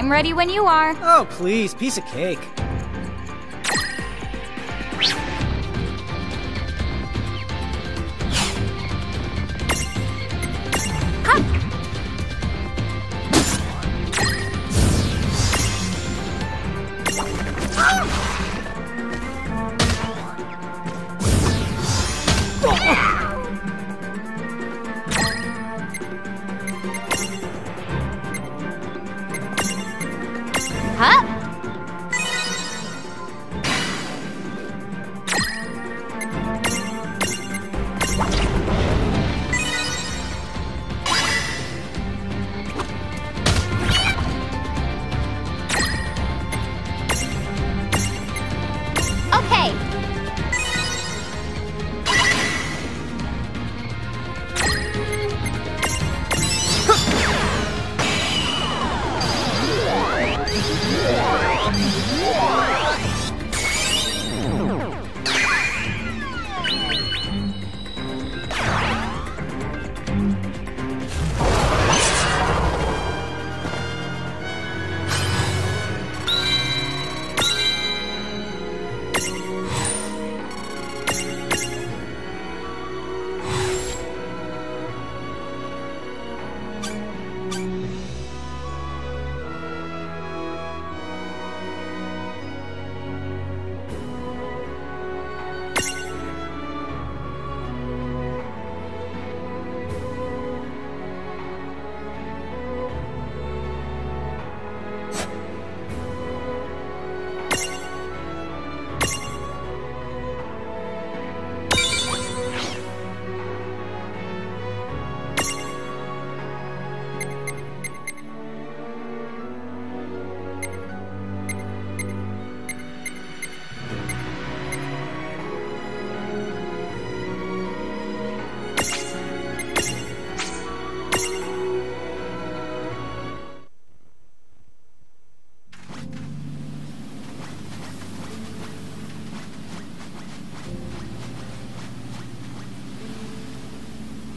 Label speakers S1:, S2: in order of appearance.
S1: I'm ready when you are.
S2: Oh, please, piece of cake.
S1: は？っ